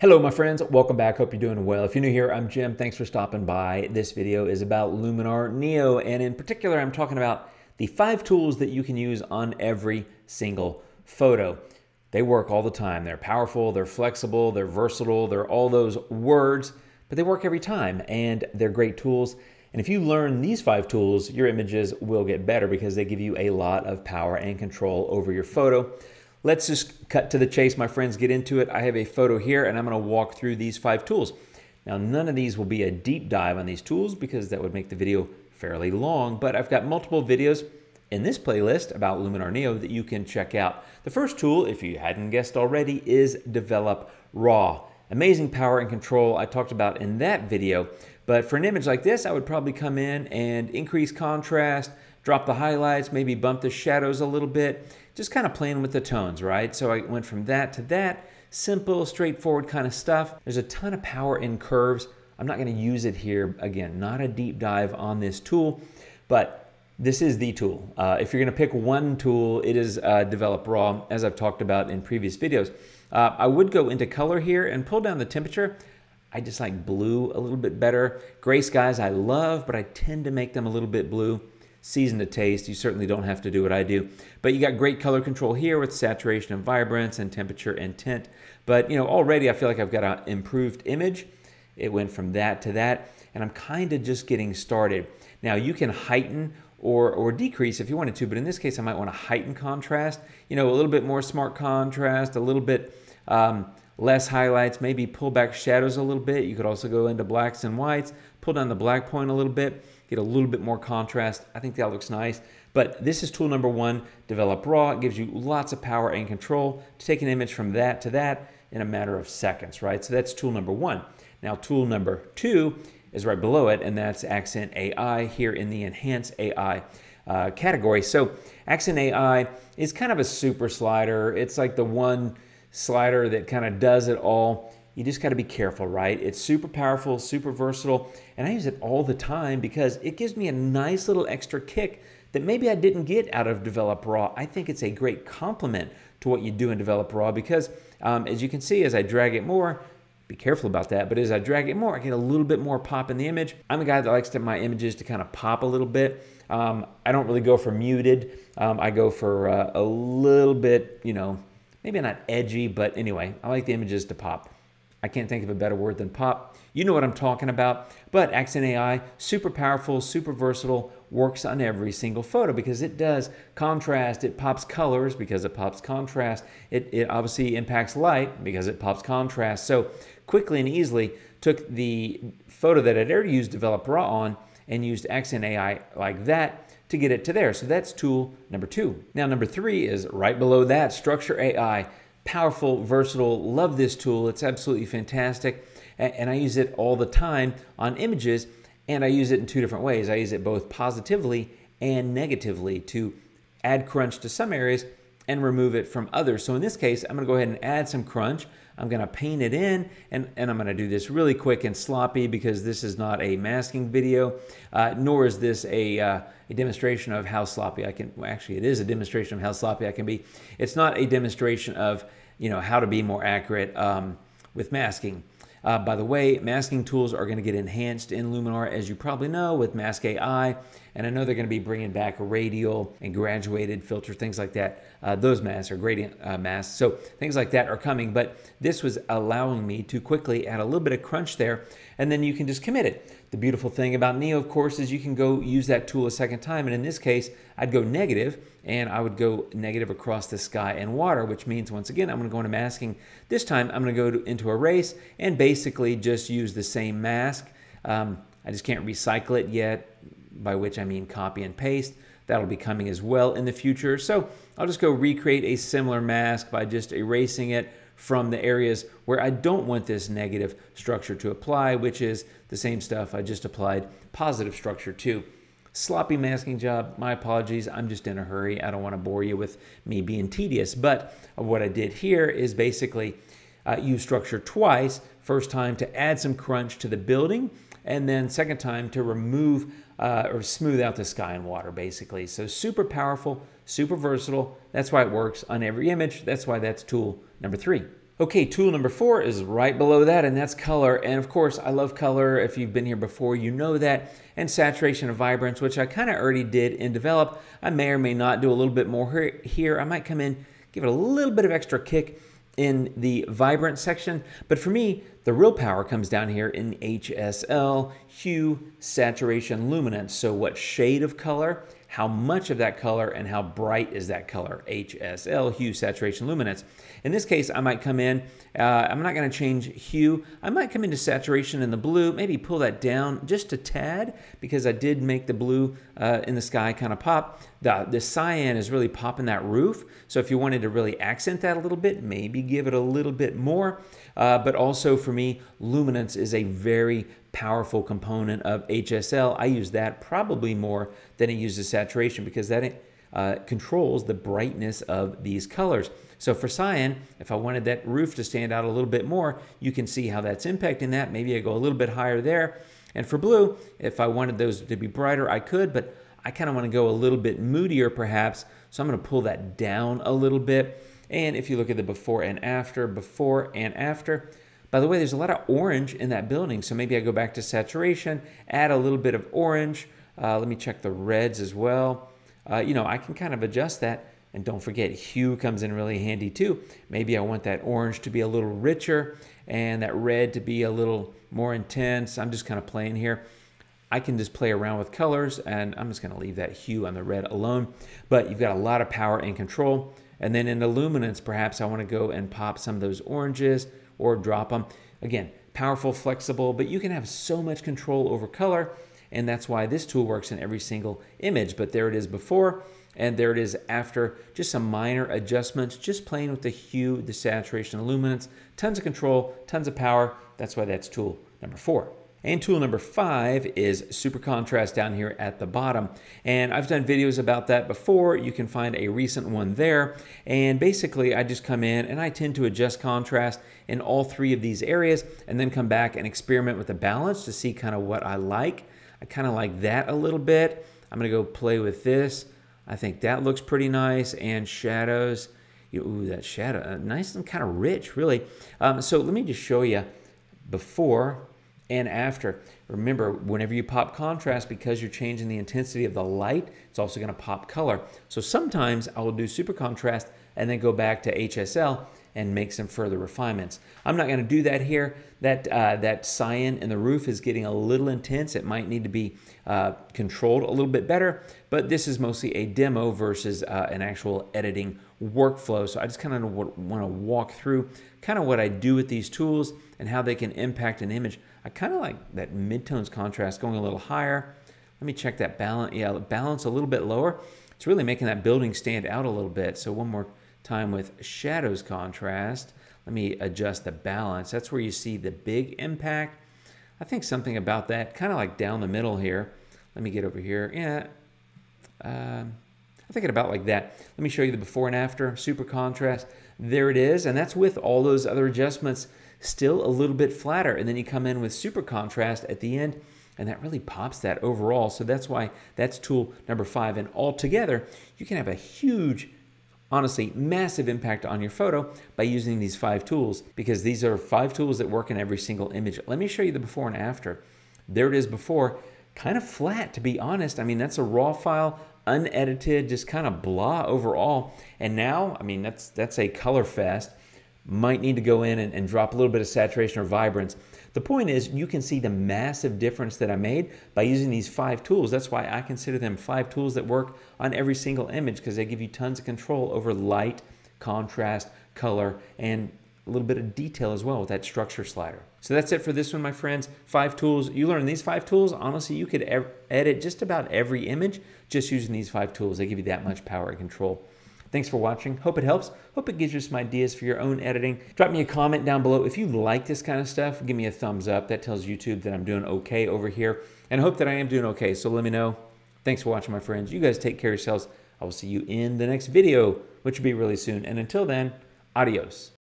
Hello my friends, welcome back. Hope you're doing well. If you're new here, I'm Jim. Thanks for stopping by. This video is about Luminar Neo and in particular I'm talking about the five tools that you can use on every single photo. They work all the time. They're powerful, they're flexible, they're versatile, they're all those words, but they work every time and they're great tools. And if you learn these five tools, your images will get better because they give you a lot of power and control over your photo. Let's just cut to the chase, my friends, get into it. I have a photo here and I'm gonna walk through these five tools. Now, none of these will be a deep dive on these tools because that would make the video fairly long, but I've got multiple videos in this playlist about Luminar Neo that you can check out. The first tool, if you hadn't guessed already, is Develop Raw. Amazing power and control I talked about in that video, but for an image like this, I would probably come in and increase contrast, drop the highlights, maybe bump the shadows a little bit, just kind of playing with the tones, right? So I went from that to that, simple, straightforward kind of stuff. There's a ton of power in curves. I'm not gonna use it here. Again, not a deep dive on this tool, but this is the tool. Uh, if you're gonna pick one tool, it is uh, Develop Raw, as I've talked about in previous videos. Uh, I would go into color here and pull down the temperature. I just like blue a little bit better. Gray skies I love, but I tend to make them a little bit blue season to taste. You certainly don't have to do what I do. But you got great color control here with saturation and vibrance and temperature and tint. But you know, already I feel like I've got an improved image. It went from that to that, and I'm kind of just getting started. Now you can heighten or, or decrease if you wanted to, but in this case I might want to heighten contrast. You know, a little bit more smart contrast, a little bit um, less highlights, maybe pull back shadows a little bit. You could also go into blacks and whites, pull down the black point a little bit get a little bit more contrast. I think that looks nice. But this is tool number one, Develop Raw. It gives you lots of power and control to take an image from that to that in a matter of seconds, right? So that's tool number one. Now tool number two is right below it, and that's Accent AI here in the Enhance AI uh, category. So Accent AI is kind of a super slider. It's like the one slider that kind of does it all you just got to be careful, right? It's super powerful, super versatile, and I use it all the time because it gives me a nice little extra kick that maybe I didn't get out of Develop Raw. I think it's a great complement to what you do in Develop Raw because um, as you can see, as I drag it more, be careful about that, but as I drag it more, I get a little bit more pop in the image. I'm a guy that likes to, my images to kind of pop a little bit. Um, I don't really go for muted. Um, I go for uh, a little bit, you know, maybe not edgy, but anyway, I like the images to pop. I can't think of a better word than pop. You know what I'm talking about. But Accent AI, super powerful, super versatile, works on every single photo because it does contrast, it pops colors because it pops contrast, it, it obviously impacts light because it pops contrast. So quickly and easily took the photo that I'd already used Develop Raw on and used Accent AI like that to get it to there. So that's tool number two. Now number three is right below that, Structure AI powerful, versatile. Love this tool. It's absolutely fantastic. And I use it all the time on images. And I use it in two different ways. I use it both positively and negatively to add crunch to some areas and remove it from others. So in this case, I'm gonna go ahead and add some crunch. I'm gonna paint it in and, and I'm gonna do this really quick and sloppy because this is not a masking video, uh, nor is this a, uh, a demonstration of how sloppy I can, well, actually it is a demonstration of how sloppy I can be. It's not a demonstration of you know, how to be more accurate um, with masking. Uh, by the way, masking tools are going to get enhanced in Luminar, as you probably know, with Mask AI. And I know they're going to be bringing back radial and graduated filters, things like that. Uh, those masks are gradient uh, masks. So things like that are coming. But this was allowing me to quickly add a little bit of crunch there, and then you can just commit it. The beautiful thing about Neo, of course, is you can go use that tool a second time. And in this case, I'd go negative and I would go negative across the sky and water, which means once again, I'm gonna go into masking. This time, I'm gonna go to, into erase and basically just use the same mask. Um, I just can't recycle it yet, by which I mean copy and paste. That'll be coming as well in the future. So I'll just go recreate a similar mask by just erasing it from the areas where I don't want this negative structure to apply, which is the same stuff I just applied positive structure to. Sloppy masking job, my apologies. I'm just in a hurry. I don't want to bore you with me being tedious. But what I did here is basically uh, use structure twice. First time to add some crunch to the building, and then second time to remove uh, or smooth out the sky and water, basically. So super powerful, super versatile. That's why it works on every image. That's why that's tool number three. Okay, tool number four is right below that, and that's color. And of course, I love color. If you've been here before, you know that. And saturation and vibrance, which I kind of already did in develop. I may or may not do a little bit more here. I might come in, give it a little bit of extra kick in the vibrant section. But for me, the real power comes down here in HSL, hue, saturation, luminance. So what shade of color how much of that color and how bright is that color, HSL, hue, saturation, luminance. In this case, I might come in, uh, I'm not gonna change hue, I might come into saturation in the blue, maybe pull that down just a tad because I did make the blue uh, in the sky kind of pop. The, the cyan is really popping that roof, so if you wanted to really accent that a little bit, maybe give it a little bit more. Uh, but also for me, luminance is a very powerful component of HSL. I use that probably more than it uses saturation because that uh, controls the brightness of these colors. So for cyan, if I wanted that roof to stand out a little bit more, you can see how that's impacting that. Maybe I go a little bit higher there. And for blue, if I wanted those to be brighter, I could, but I kind of want to go a little bit moodier perhaps. So I'm going to pull that down a little bit. And if you look at the before and after, before and after, by the way, there's a lot of orange in that building, so maybe I go back to saturation, add a little bit of orange. Uh, let me check the reds as well. Uh, you know, I can kind of adjust that. And don't forget, hue comes in really handy too. Maybe I want that orange to be a little richer and that red to be a little more intense. I'm just kind of playing here. I can just play around with colors and I'm just gonna leave that hue on the red alone. But you've got a lot of power and control. And then in the luminance, perhaps I wanna go and pop some of those oranges or drop them. Again, powerful, flexible, but you can have so much control over color, and that's why this tool works in every single image. But there it is before, and there it is after. Just some minor adjustments, just playing with the hue, the saturation, luminance, tons of control, tons of power. That's why that's tool number four. And tool number five is super contrast down here at the bottom. And I've done videos about that before. You can find a recent one there. And basically I just come in and I tend to adjust contrast in all three of these areas and then come back and experiment with the balance to see kind of what I like. I kind of like that a little bit. I'm gonna go play with this. I think that looks pretty nice and shadows. Ooh, that shadow, uh, nice and kind of rich, really. Um, so let me just show you before and after. Remember, whenever you pop contrast, because you're changing the intensity of the light, it's also going to pop color. So sometimes I will do super contrast and then go back to HSL and make some further refinements. I'm not going to do that here. That, uh, that cyan in the roof is getting a little intense. It might need to be uh, controlled a little bit better, but this is mostly a demo versus uh, an actual editing workflow. So I just kind of want to walk through kind of what I do with these tools and how they can impact an image. I kind of like that midtones contrast going a little higher. Let me check that balance. Yeah, balance a little bit lower. It's really making that building stand out a little bit. So one more time with shadows contrast. Let me adjust the balance. That's where you see the big impact. I think something about that, kind of like down the middle here. Let me get over here. Yeah, um, I'm thinking about like that. Let me show you the before and after, super contrast. There it is, and that's with all those other adjustments still a little bit flatter. And then you come in with super contrast at the end, and that really pops that overall. So that's why that's tool number five. And altogether, you can have a huge honestly massive impact on your photo by using these five tools because these are five tools that work in every single image. Let me show you the before and after. There it is before, kind of flat to be honest. I mean, that's a raw file, unedited, just kind of blah overall. And now, I mean, that's that's a color fest might need to go in and, and, drop a little bit of saturation or vibrance. The point is you can see the massive difference that I made by using these five tools. That's why I consider them five tools that work on every single image because they give you tons of control over light, contrast, color, and a little bit of detail as well with that structure slider. So that's it for this one, my friends. Five tools. You learn these five tools. Honestly, you could edit just about every image just using these five tools. They give you that much power and control. Thanks for watching. Hope it helps. Hope it gives you some ideas for your own editing. Drop me a comment down below. If you like this kind of stuff, give me a thumbs up. That tells YouTube that I'm doing okay over here. And I hope that I am doing okay. So let me know. Thanks for watching, my friends. You guys take care of yourselves. I will see you in the next video, which will be really soon. And until then, adios.